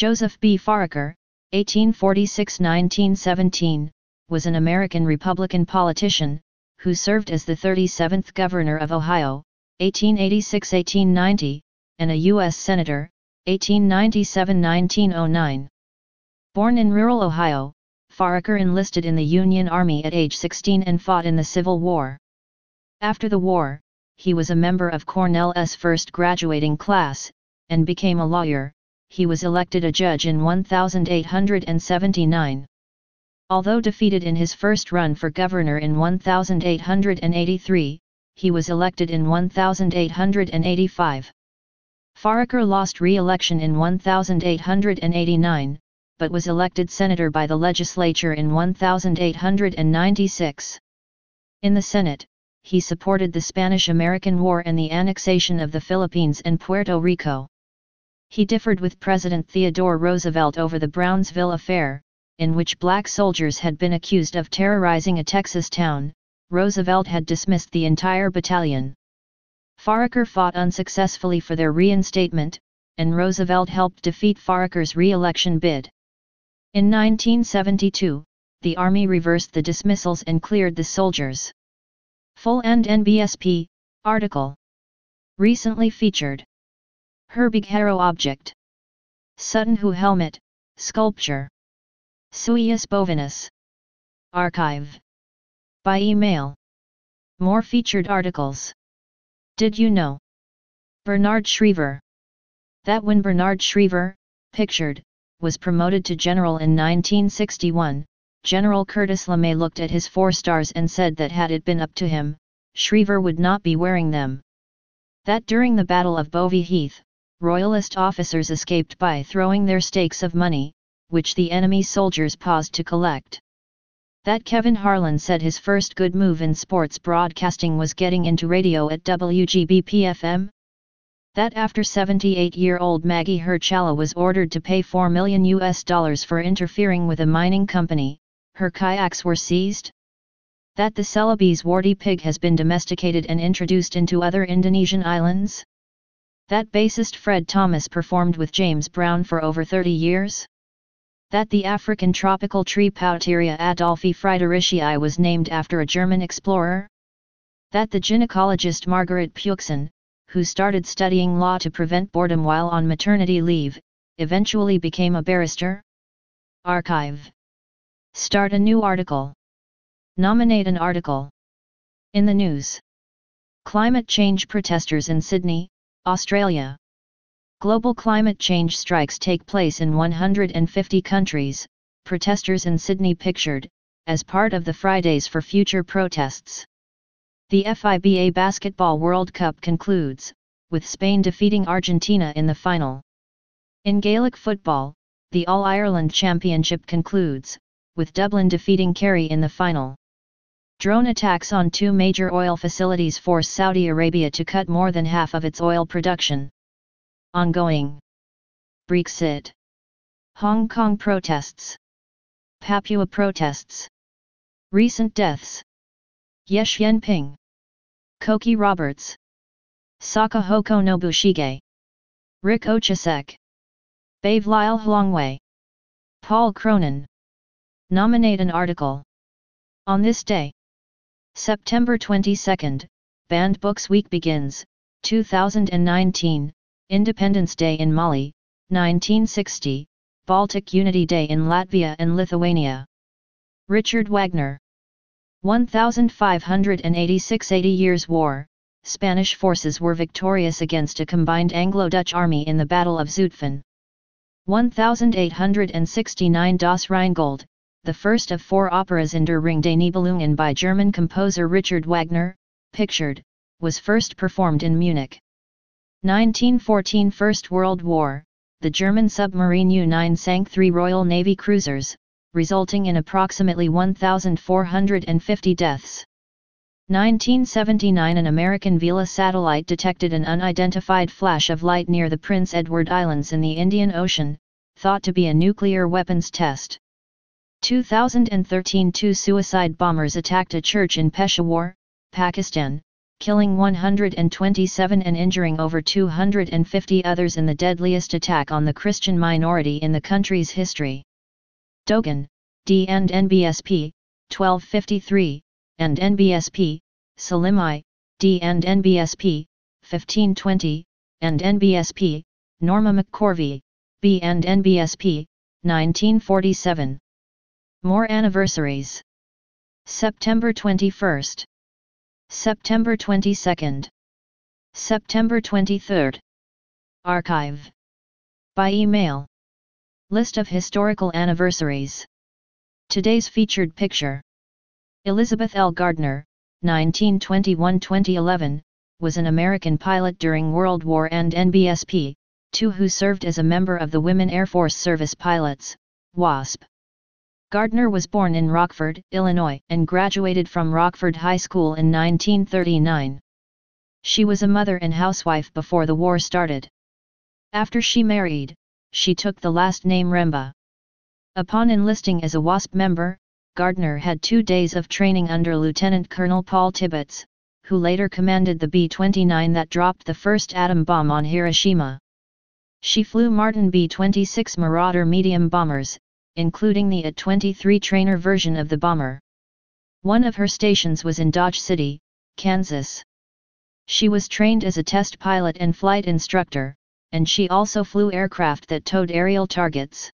Joseph B. Foraker, 1846-1917, was an American Republican politician, who served as the 37th Governor of Ohio, 1886-1890, and a U.S. Senator, 1897-1909. Born in rural Ohio, Foraker enlisted in the Union Army at age 16 and fought in the Civil War. After the war, he was a member of Cornell's first graduating class, and became a lawyer, he was elected a judge in 1879. Although defeated in his first run for governor in 1883, he was elected in 1885. Foraker lost re-election in 1889, but was elected senator by the legislature in 1896. In the Senate, he supported the Spanish-American War and the annexation of the Philippines and Puerto Rico. He differed with President Theodore Roosevelt over the Brownsville affair, in which black soldiers had been accused of terrorizing a Texas town, Roosevelt had dismissed the entire battalion. Foraker fought unsuccessfully for their reinstatement, and Roosevelt helped defeat Foraker's re-election bid. In 1972, the Army reversed the dismissals and cleared the soldiers. Full and NBSP, article. Recently featured. Herbig Haro Object. Sutton Hoo Helmet, Sculpture. Suillus bovinus. Archive. By email. More featured articles. Did you know? Bernard Schriever. That when Bernard Schriever, pictured, was promoted to general in 1961, General Curtis LeMay looked at his four stars and said that had it been up to him, Schriever would not be wearing them. That during the Battle of Bovey Heath, Royalist officers escaped by throwing their stakes of money, which the enemy soldiers paused to collect. That Kevin Harlan said his first good move in sports broadcasting was getting into radio at WGBP-FM, that after 78-year-old Maggie Herchala was ordered to pay 4 million US dollars for interfering with a mining company, her kayaks were seized? That the Celebes warty pig has been domesticated and introduced into other Indonesian islands? That bassist Fred Thomas performed with James Brown for over 30 years? That the African tropical tree Pouteria adolphi friedericii was named after a German explorer? That the gynecologist Margaret Puxon, who started studying law to prevent boredom while on maternity leave, eventually became a barrister? Archive. Start a new article. Nominate an article. In the news. Climate change protesters in Sydney, Australia. Global climate change strikes take place in 150 countries, protesters in Sydney pictured, as part of the Fridays for Future protests. The FIBA Basketball World Cup concludes, with Spain defeating Argentina in the final. In Gaelic football, the All-Ireland Championship concludes, with Dublin defeating Kerry in the final. Drone attacks on two major oil facilities force Saudi Arabia to cut more than half of its oil production. Ongoing. Brexit. Hong Kong protests. Papua protests. Recent deaths. Ye Xuanping. Cokie Roberts. Sakahoko Nobushige. Ric Ocasek. Bave Lyle Hlongwei. Paul Cronin. Nominate an article. On this day, September 22, Banned Books Week begins, 2019, Independence Day in Mali, 1960, Baltic Unity Day in Latvia and Lithuania. Richard Wagner 1586 Eighty Years' War, Spanish forces were victorious against a combined Anglo-Dutch army in the Battle of Zutphen. 1869 Das Rheingold, the first of four operas in Der Ring des Nibelungen by German composer Richard Wagner, pictured, was first performed in Munich. 1914 First World War, the German submarine U-9 sank three Royal Navy cruisers, resulting in approximately 1,450 deaths. 1979 An American Vela satellite detected an unidentified flash of light near the Prince Edward Islands in the Indian Ocean, thought to be a nuclear weapons test. 2013 Two suicide bombers attacked a church in Peshawar, Pakistan, killing 127 and injuring over 250 others in the deadliest attack on the Christian minority in the country's history. Dōgen, D. and NBSP, 1253, and NBSP, Salimi, D. and NBSP, 1520, and NBSP, Norma McCorvey, B. and NBSP, 1947. More anniversaries. September 21st. September 22nd. September 23rd. Archive. By email. List of historical anniversaries. Today's featured picture. Elizabeth L. Gardner, 1921-2011, was an American pilot during World War and NBSP, 2 who served as a member of the Women Air Force Service Pilots, WASP. Gardner was born in Rockford, Illinois, and graduated from Rockford High School in 1939. She was a mother and housewife before the war started. After she married, she took the last name Remba. Upon enlisting as a WASP member, Gardner had two days of training under Lieutenant Colonel Paul Tibbets, who later commanded the B-29 that dropped the first atom bomb on Hiroshima. She flew Martin B-26 Marauder medium bombers, including the A-23 trainer version of the bomber. One of her stations was in Dodge City, Kansas. She was trained as a test pilot and flight instructor, and she also flew aircraft that towed aerial targets.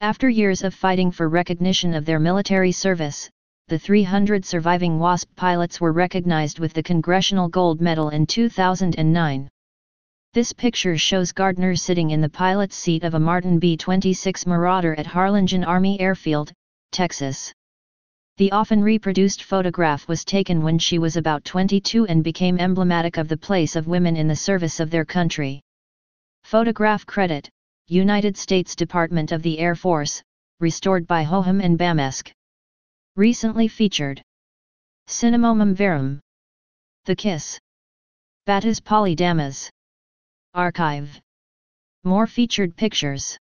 After years of fighting for recognition of their military service, the 300 surviving WASP pilots were recognized with the Congressional Gold Medal in 2009. This picture shows Gardner sitting in the pilot's seat of a Martin B-26 Marauder at Harlingen Army Airfield, Texas. The often reproduced photograph was taken when she was about 22 and became emblematic of the place of women in the service of their country. Photograph credit, United States Department of the Air Force, restored by Hohum and Bammesk. Recently featured. Cinnamomum verum. The Kiss. Battus polydamas. Archive. More featured pictures.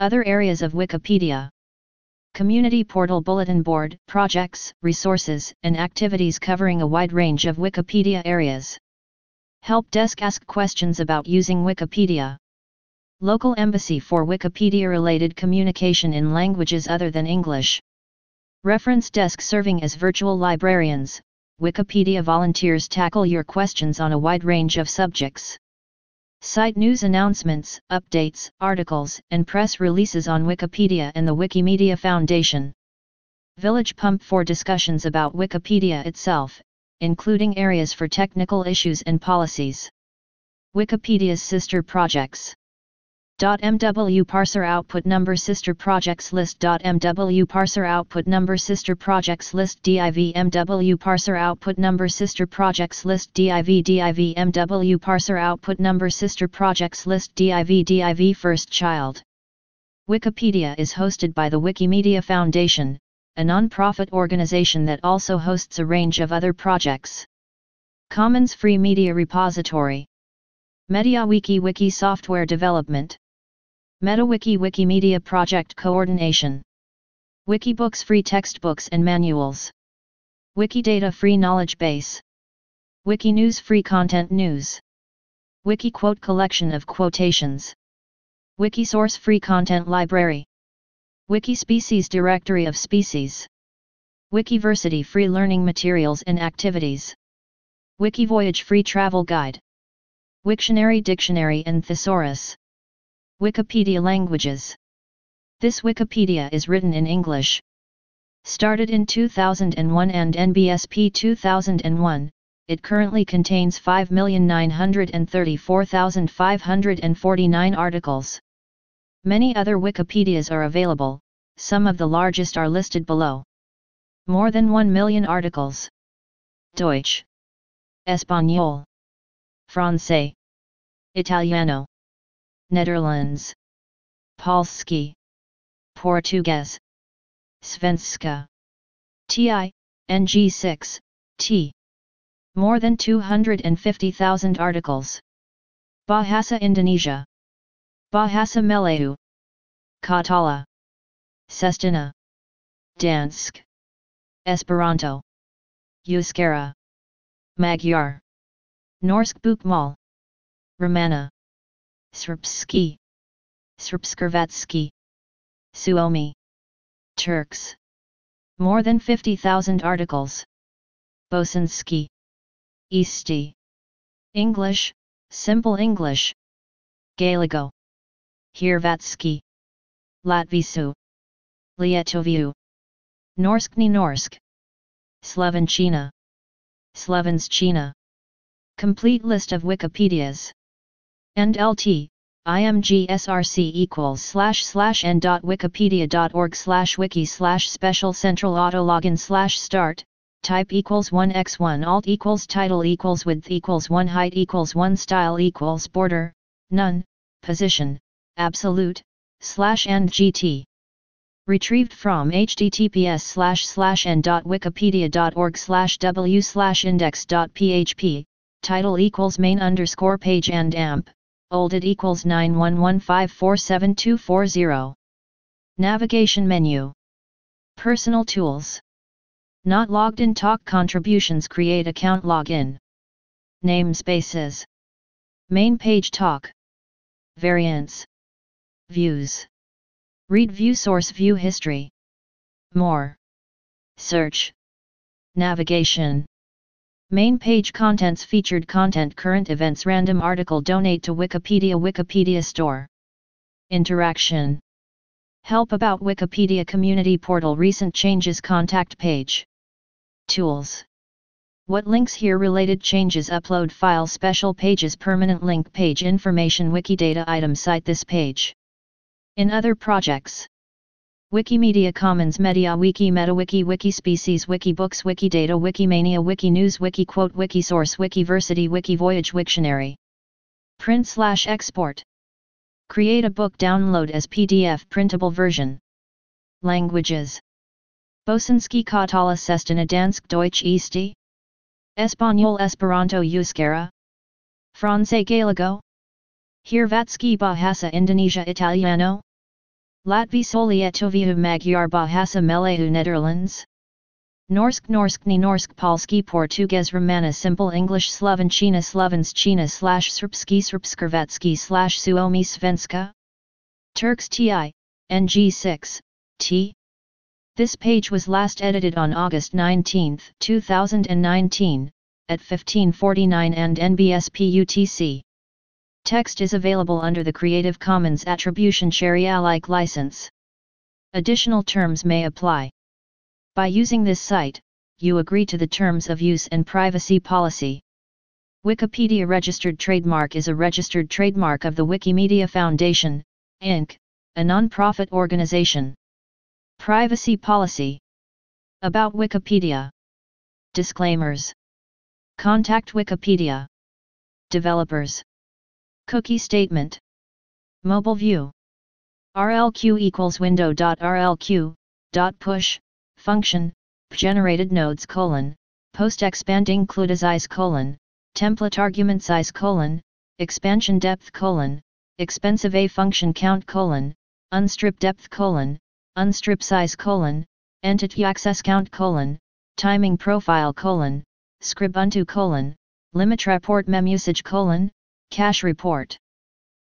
Other areas of Wikipedia. Community Portal Bulletin Board, projects, resources, and activities covering a wide range of Wikipedia areas. Help Desk ask questions about using Wikipedia. Local Embassy for Wikipedia-related communication in languages other than English. Reference Desk serving as virtual librarians, Wikipedia volunteers tackle your questions on a wide range of subjects. Site news announcements, updates, articles, and press releases on Wikipedia and the Wikimedia Foundation. Village Pump for discussions about Wikipedia itself, including areas for technical issues and policies. Wikipedia's sister projects. .mw parser output number sister projects list .mw parser output number sister projects list div mw parser output number sister projects list div div mw parser output number sister projects list div div first child Wikipedia is hosted by the Wikimedia Foundation, a non-profit organization that also hosts a range of other projects. Commons Free Media Repository MediaWiki Wiki Software Development MetaWiki Wikimedia Project Coordination. Wikibooks Free Textbooks and Manuals. Wikidata Free Knowledge Base. Wikinews Free Content News. Wikiquote Collection of Quotations. Wikisource Free Content Library. Wikispecies Directory of Species. Wikiversity Free Learning Materials and Activities. Wikivoyage Free Travel Guide. Wiktionary Dictionary and Thesaurus Wikipedia Languages This Wikipedia is written in English. Started in 2001 and NBSP 2001, it currently contains 5,934,549 articles. Many other Wikipedias are available, some of the largest are listed below. More than 1 million articles. Deutsch. Español. Francais. Italiano. Nederlands. Polski. Portuguese. Svenska. TI, NG6, T. More than 250,000 articles. Bahasa Indonesia. Bahasa Melayu. Katala. Čeština. Dansk. Esperanto. Euskara. Magyar. Norsk Bokmal. Romana. Srpski. Srpskohrvatski. Suomi. Turks. More than 50,000 articles. Bosanski. Eesti. English, Simple English. Galego. Hrvatski. Latviešu. Lietuvių. Norsk nynorsk. Slovenčina. Slovenščina. Complete list of Wikipedias. End imgsrc equals slash slash n dot wikipedia dot org slash wiki slash special central auto login slash start, type equals 1 x1 alt equals title equals width equals 1 height equals 1 style equals border, none, position, absolute, slash and gt. Retrieved from https slash slash n dot wikipedia dot org slash w slash index dot php, title equals main underscore page and amp, oldid equals 911547240. Navigation menu. Personal tools. Not logged in talk contributions create account login. Namespaces. Main page talk. Variants. Views. Read view source view history. More. Search. Navigation. Main page contents featured content current events random article donate to Wikipedia Wikipedia store. Interaction. Help about Wikipedia community portal recent changes contact page. Tools. What links here related changes upload file special pages permanent link page information Wikidata item cite this page. In other projects. Wikimedia Commons Media Wiki MetaWiki Wikispecies Wikibooks Wikidata Wikimania Wikinews Wikiquote Wikisource Wikiversity Wikivoyage Wiktionary. Print slash export. Create a book download as PDF printable version. Languages. Bosanski Katala Čeština Dansk Deutsch Eesti Espanol Esperanto Euskara Francais Gallego. Hrvatski Bahasa Indonesia Italiano Latvi Solietoviu Magyar Bahasa Melayu Nederlands Norsk Norskni Norsk Polski Portuguese Romana Simple English Slovenčina Slovenščina slash Srpski Srpskohrvatski slash Suomi Svenska Turks TI, NG6, T. This page was last edited on August 19, 2019, at 1549 and NBSP UTC. Text is available under the Creative Commons Attribution Share Alike license. Additional terms may apply. By using this site, you agree to the terms of use and privacy policy. Wikipedia registered trademark is a registered trademark of the Wikimedia Foundation, Inc., a non-profit organization. Privacy policy. About Wikipedia. Disclaimers. Contact Wikipedia. Developers. Cookie statement. Mobile view. RLQ equals window.rlq, dot push, function, generated nodes colon, post expand include size colon, template argument size colon, expansion depth colon, expensive a function count colon, unstrip depth colon, unstrip size colon, entity access count colon, timing profile colon, scribunto colon, limit report mem usage colon, Cache report